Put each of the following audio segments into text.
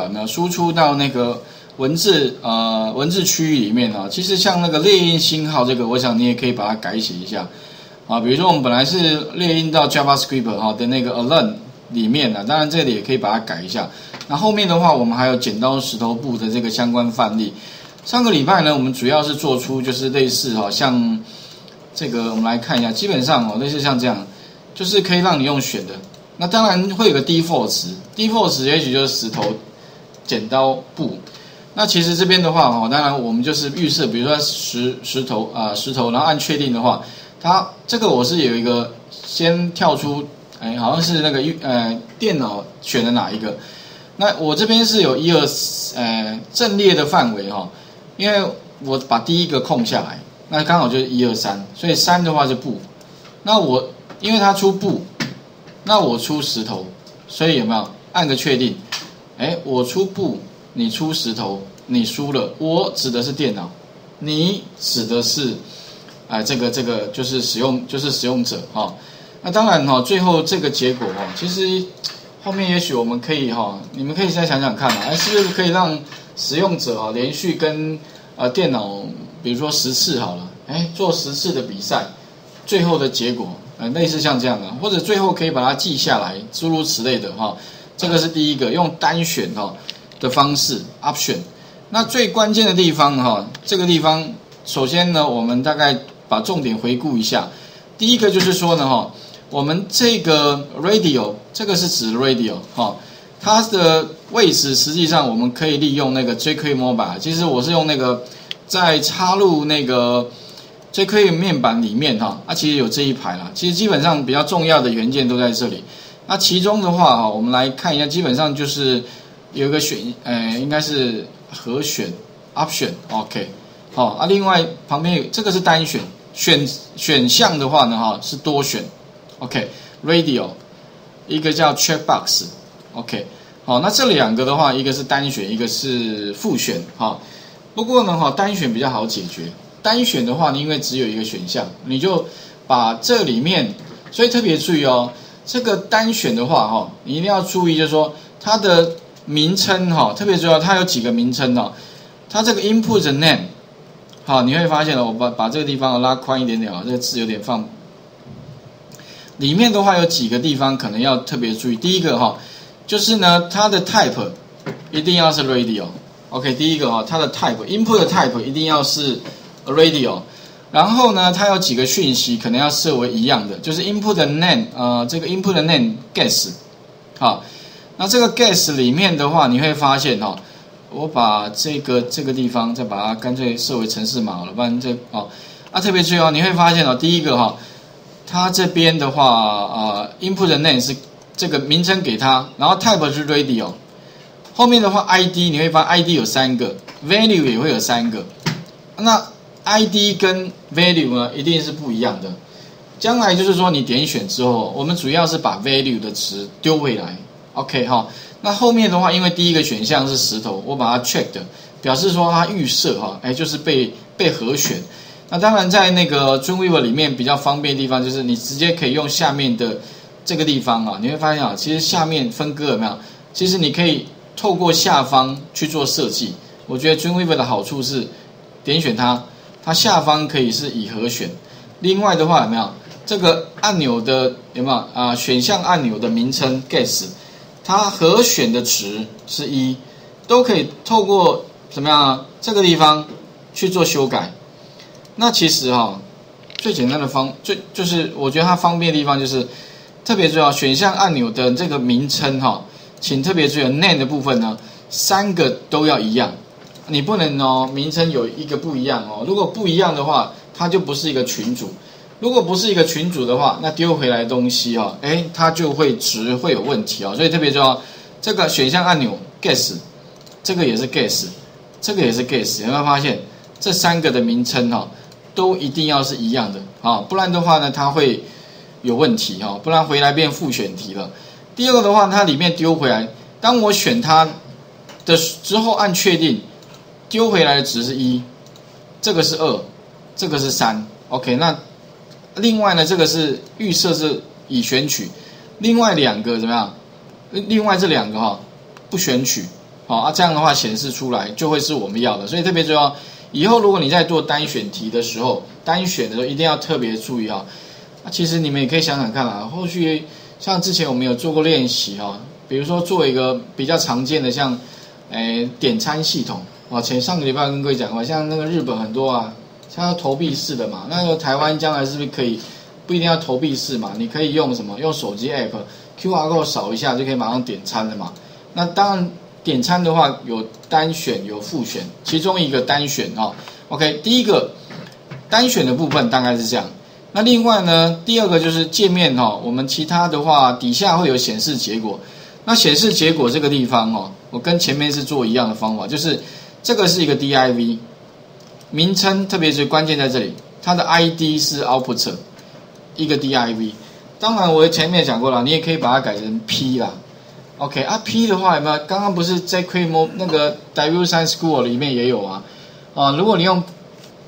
表呢输出到那个文字呃文字区域里面啊，其实像那个列印星号这个，我想你也可以把它改写一下啊。比如说我们本来是列印到 JavaScript 哈的那个 alone 里面的，当然这里也可以把它改一下。那后面的话，我们还有剪刀石头布的这个相关范例。上个礼拜呢，我们主要是做出就是类似哈，像这个我们来看一下，基本上哦，类似像这样，就是可以让你用选的。那当然会有个 default 值，default 词也许就是石头、剪刀、布。那其实这边的话哈，当然我们就是预设，比如说石石头啊石头，然后按确定的话，它这个我是有一个先跳出，哎，好像是那个预呃电脑选的哪一个？那我这边是有一二呃阵列的范围哈。因为我把第一个空下来，那刚好就是一二三，所以三的话是布。那我因为它出布，那我出石头，所以有没有按个确定？哎，我出布，你出石头，你输了。我指的是电脑，你指的是哎这个这个就是使用就是使用者哈。那当然哈，最后这个结果哈，其实后面也许我们可以哈，你们可以再想想看嘛，哎是不是可以让。使用者啊，连续跟呃电脑，比如说十次好了，哎，做十次的比赛，最后的结果，呃，类似像这样的，或者最后可以把它记下来，诸如此类的哈。这个是第一个用单选哈的方式，option。那最关键的地方哈，这个地方，首先呢，我们大概把重点回顾一下。第一个就是说呢哈，我们这个 radio，这个是指 radio 哈。它的位置实际上我们可以利用那个 jQuery Mobile，其实我是用那个在插入那个 jQuery 面板里面哈，它其实有这一排啦。其实基本上比较重要的元件都在这里。那其中的话哈，我们来看一下，基本上就是有一个选，呃，应该是和选 Option，OK，好啊。另外旁边有这个是单选，选选项的话呢哈是多选，OK，Radio，一个叫 Checkbox。OK，好，那这两个的话，一个是单选，一个是复选，哈。不过呢，哈，单选比较好解决。单选的话，你因为只有一个选项，你就把这里面，所以特别注意哦，这个单选的话，哈，你一定要注意，就是说它的名称，哈，特别重要，它有几个名称哦。它这个 input name，好，你会发现了，我把把这个地方拉宽一点点啊，这个字有点放。里面的话有几个地方可能要特别注意，第一个哈。就是呢，它的 type 一定要是 radio，OK，第一个哈，它的 type input 的 type 一定要是 radio，然后呢，它有几个讯息可能要设为一样的，就是 input name，呃，这个 input name guess，好，那这个 guess 里面的话，你会发现哦，我把这个这个地方再把它干脆设为城市码好了，不然这哦，啊特别注意哦，你会发现哦，第一个哈，它这边的话啊，input name 是。这个名称给它，然后 type 是 radio，后面的话 ID 你会发现 ID 有三个，value 也会有三个，那 ID 跟 value 呢一定是不一样的。将来就是说你点选之后，我们主要是把 value 的值丢回来，OK 哈。那后面的话，因为第一个选项是石头，我把它 check 的表示说它预设哈，哎就是被被核选。那当然在那个 Dreamweaver 里面比较方便的地方，就是你直接可以用下面的。这个地方啊，你会发现啊，其实下面分割有没有？其实你可以透过下方去做设计。我觉得 Dreamweaver 的好处是，点选它，它下方可以是以和选。另外的话有没有？这个按钮的有没有啊？选项按钮的名称 Guess，它和选的值是一，都可以透过怎么样啊？这个地方去做修改。那其实哈，最简单的方，最就是我觉得它方便的地方就是。特别重要，选项按钮的这个名称哈，请特别注意，name 的部分呢，三个都要一样，你不能哦，名称有一个不一样哦，如果不一样的话，它就不是一个群组，如果不是一个群组的话，那丢回来东西哈，哎，它就会值会有问题哦，所以特别重要，这个选项按钮 guess，这个也是 guess，这个也是 guess，有没有发现这三个的名称哈，都一定要是一样的啊，不然的话呢，它会。有问题哈，不然回来变复选题了。第二个的话，它里面丢回来，当我选它的之后按确定，丢回来的值是一，这个是二，这个是三。OK，那另外呢，这个是预设是已选取，另外两个怎么样？另外这两个哈不选取好啊，这样的话显示出来就会是我们要的，所以特别重要。以后如果你在做单选题的时候，单选的时候一定要特别注意啊。那其实你们也可以想想看啊，后续像之前我们有做过练习哈，比如说做一个比较常见的像，诶点餐系统啊，前上个礼拜跟各位讲过，像那个日本很多啊，像要投币式的嘛，那个台湾将来是不是可以不一定要投币式嘛？你可以用什么？用手机 app QR code 扫一下就可以马上点餐了嘛？那当然。点餐的话有单选有复选，其中一个单选哦，OK，第一个单选的部分大概是这样。那另外呢，第二个就是界面哈，我们其他的话底下会有显示结果。那显示结果这个地方哦，我跟前面是做一样的方法，就是这个是一个 div 名称，特别是关键在这里，它的 ID 是 output 一个 div。当然我前面讲过了，你也可以把它改成 P 啦。OK 啊，P 的话有没有？刚刚不是在 q u e 那个 W3 School 里面也有啊。啊，如果你用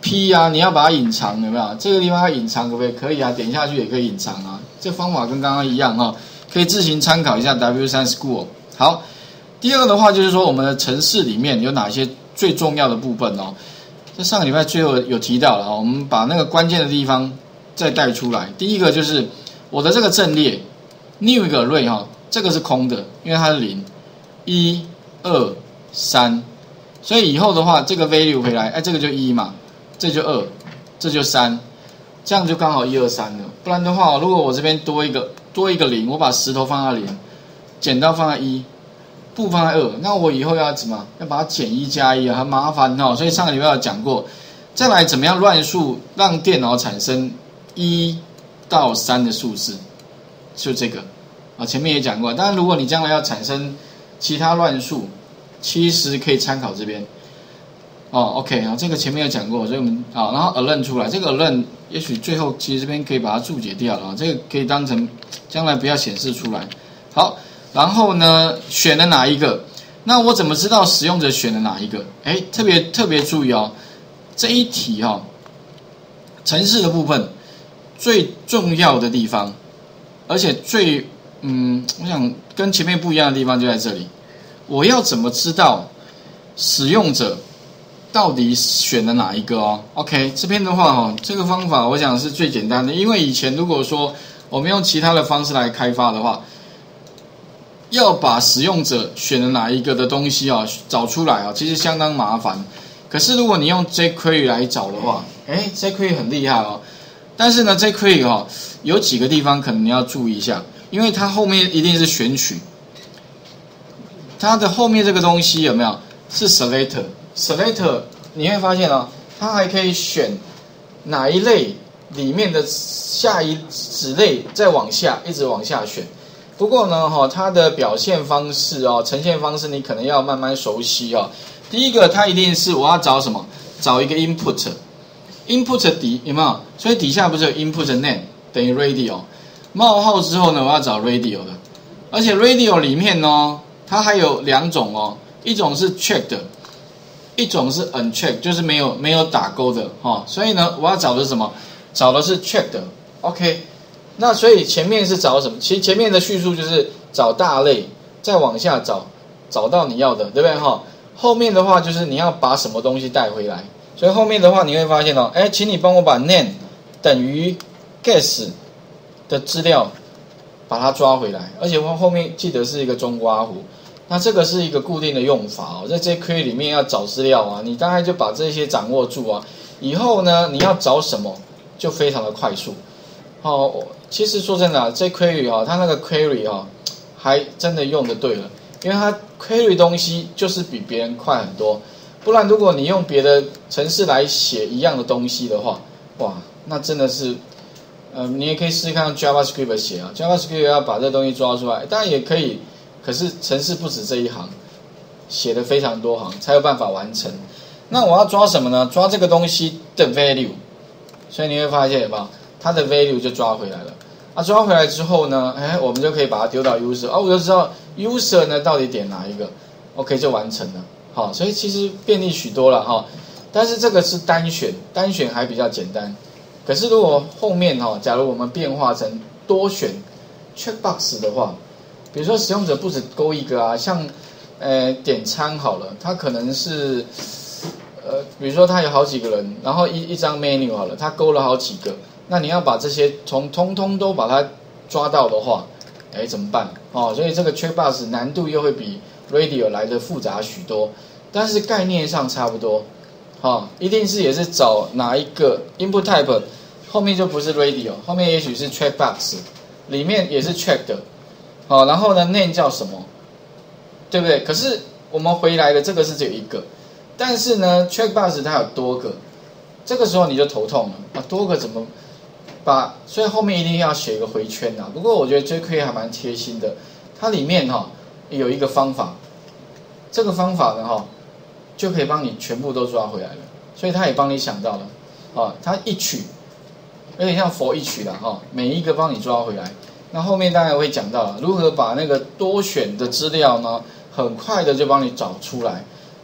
P 啊，你要把它隐藏有没有？这个地方要隐藏可不可以？可以啊，点下去也可以隐藏啊。这方法跟刚刚一样哈，可以自行参考一下 W3 School。好，第二个的话就是说我们的城市里面有哪些最重要的部分哦？在上个礼拜最后有提到了，我们把那个关键的地方再带出来。第一个就是我的这个阵列，new 一个 array 哈。这个是空的，因为它是零，一、二、三，所以以后的话，这个 value 回来，哎，这个就一嘛，这就二，这就三，这样就刚好一二三了。不然的话，如果我这边多一个多一个零，我把石头放在零，剪刀放在一，不放在二，那我以后要怎么？要把它减一加一啊，很麻烦哦。所以上个礼拜有讲过，再来怎么样乱数让电脑产生一到三的数字，就这个。啊，前面也讲过，当然如果你将来要产生其他乱数，其实可以参考这边。哦，OK 啊，这个前面有讲过，所以我们啊，然后 a l e n 出来，这个 a l e n 也许最后其实这边可以把它注解掉了啊，这个可以当成将来不要显示出来。好，然后呢，选了哪一个？那我怎么知道使用者选了哪一个？哎，特别特别注意哦，这一题哈，城市的部分最重要的地方，而且最。嗯，我想跟前面不一样的地方就在这里。我要怎么知道使用者到底选了哪一个哦？OK，这边的话哈，这个方法我想是最简单的，因为以前如果说我们用其他的方式来开发的话，要把使用者选了哪一个的东西啊找出来啊，其实相当麻烦。可是如果你用 jQuery 来找的话，哎，jQuery 很厉害哦。但是呢，jQuery 哈有几个地方可能你要注意一下。因为它后面一定是选取，它的后面这个东西有没有是 selector？selector 你会发现哦，它还可以选哪一类里面的下一子类，再往下一直往下选。不过呢，哈，它的表现方式哦，呈现方式你可能要慢慢熟悉哦。第一个，它一定是我要找什么？找一个 input，input 底有没有？所以底下不是有 input name 等于 radio？冒号之后呢，我要找 radio 的，而且 radio 里面呢，它还有两种哦，一种是 checked，一种是 unchecked，就是没有没有打勾的哈。所以呢，我要找的是什么？找的是 checked。OK，那所以前面是找什么？其实前面的叙述就是找大类，再往下找，找到你要的，对不对哈？后面的话就是你要把什么东西带回来。所以后面的话你会发现哦，哎，请你帮我把 name 等于 guess。的资料，把它抓回来，而且我后面记得是一个中括弧，那这个是一个固定的用法哦，在这 query 里面要找资料啊，你大概就把这些掌握住啊，以后呢你要找什么就非常的快速。哦，其实说真的，这 query 哈，它那个 query 哈，还真的用的对了，因为它 query 东西就是比别人快很多，不然如果你用别的程式来写一样的东西的话，哇，那真的是。呃，你也可以试试看 JavaScript 写啊，JavaScript 要把这东西抓出来，当然也可以，可是程式不止这一行，写的非常多行才有办法完成。那我要抓什么呢？抓这个东西的 value，所以你会发现有没有，它的 value 就抓回来了。啊，抓回来之后呢，哎，我们就可以把它丢到 user，啊，我就知道 user 呢到底点哪一个，OK 就完成了。好，所以其实便利许多了哈。但是这个是单选，单选还比较简单。可是如果后面哈，假如我们变化成多选 checkbox 的话，比如说使用者不止勾一个啊，像呃，点餐好了，它可能是，呃，比如说他有好几个人，然后一一张 menu 好了，他勾了好几个，那你要把这些从通通都把它抓到的话，哎，怎么办？哦，所以这个 check bus 难度又会比 Radio 来的复杂许多，但是概念上差不多，哦，一定是也是找哪一个 Input Type 后面就不是 Radio，后面也许是 Checkbox，里面也是 Check 的，好，然后呢，Name 叫什么？对不对？可是我们回来的这个是只有一个，但是呢，checkbox 它有多个，这个时候你就头痛了啊！多个怎么把？所以后面一定要写一个回圈呐。不过我觉得 JK 还蛮贴心的，它里面哈有一个方法，这个方法呢哈就可以帮你全部都抓回来了。所以它也帮你想到了啊，它一曲有点像佛一曲的哈，每一个帮你抓回来。那后面当然会讲到如何把那个多选的资料呢？很快的就帮你找出来，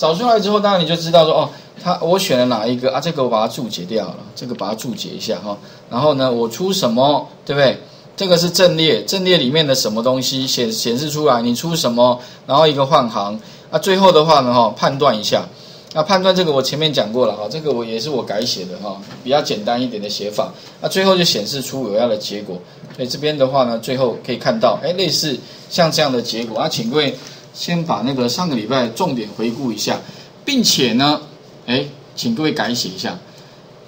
找出来之后，当然你就知道说，哦，他我选了哪一个啊？这个我把它注解掉了，这个把它注解一下哈。然后呢，我出什么，对不对？这个是阵列，阵列里面的什么东西显显示出来？你出什么？然后一个换行啊。最后的话呢，哈，判断一下。那判断这个我前面讲过了哈，这个我也是我改写的哈，比较简单一点的写法。那最后就显示出我要的结果。所以这边的话呢，最后可以看到，哎，类似像这样的结果啊，请各位。先把那个上个礼拜重点回顾一下，并且呢，哎，请各位改写一下。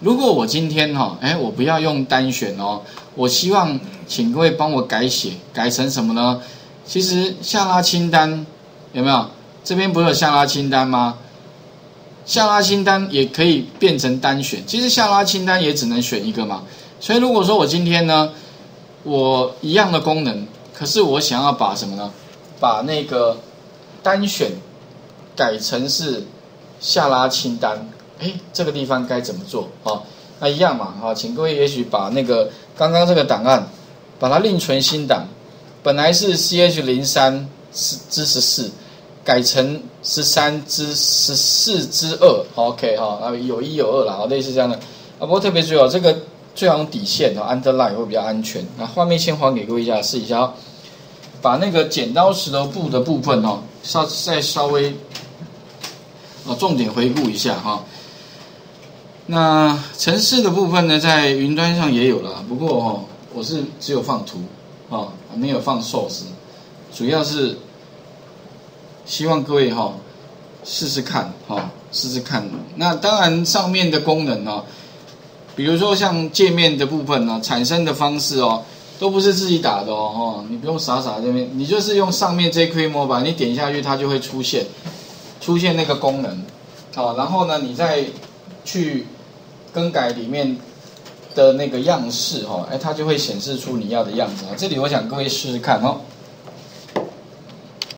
如果我今天哈，哎，我不要用单选哦，我希望请各位帮我改写，改成什么呢？其实下拉清单有没有？这边不是有下拉清单吗？下拉清单也可以变成单选，其实下拉清单也只能选一个嘛。所以如果说我今天呢，我一样的功能，可是我想要把什么呢？把那个。单选改成是下拉清单，哎，这个地方该怎么做啊？那一样嘛，哈，请各位也许把那个刚刚这个档案，把它另存新档，本来是 ch 零三之十四，改成十三之十四之二，OK 哈，啊有一有二了，啊类似这样的，啊不过特别注意哦，这个最好用底线啊，underline 会比较安全。那画面先还给各位一下试一下哦，把那个剪刀石头布的部分哦。稍再稍微啊，重点回顾一下哈。那城市的部分呢，在云端上也有了，不过哦，我是只有放图啊，没有放 source，主要是希望各位哈试试看哈，试试看。那当然上面的功能呢，比如说像界面的部分呢，产生的方式哦。都不是自己打的哦，你不用傻傻这边，你就是用上面这 q Mobile，你点下去它就会出现，出现那个功能，好，然后呢，你再去更改里面的那个样式哦，哎，它就会显示出你要的样子啊。这里我想各位试试看哦。